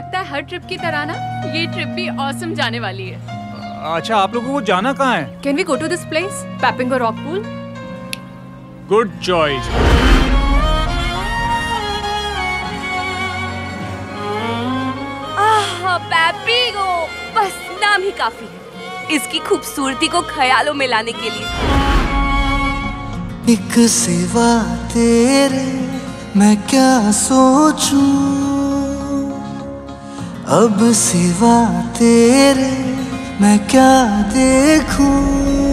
Trip की तरह ना ये ट्रिप भी औसम जाने वाली है। अच्छा आप लोगों को जाना कहाँ है? Can we go to this place Papingo rock pool good choice ah बस नाम ही काफ़ी है। इसकी खूबसूरती को ख्यालों में लाने के लिए। एक सिवा तेरे मैं क्या सोचूं? अब सिवा तेरे मैं क्या देखूँ?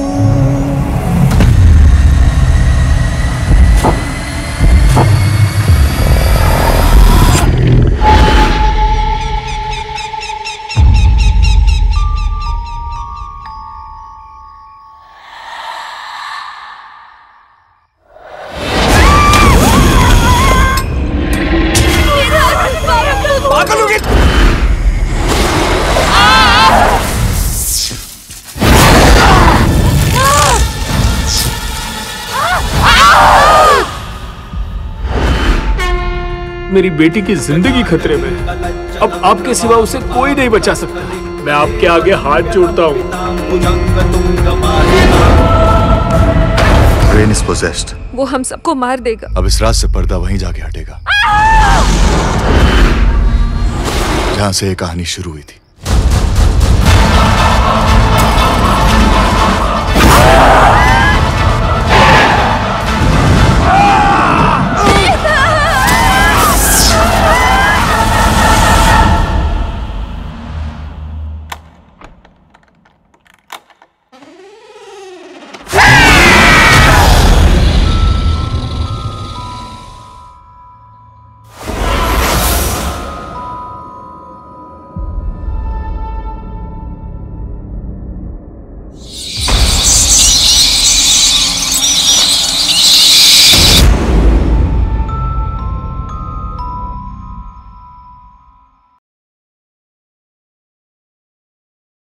मेरी बेटी की ज़िंदगी खतरे में है। अब आपके सिवा उसे कोई नहीं बचा सकता। मैं आपके आगे हाथ जोड़ता हूँ। वो हम सबको मार देगा। अब इस रात से पर्दा वहीं जाके हटेगा। जहाँ से ये कहानी शुरू हुई थी।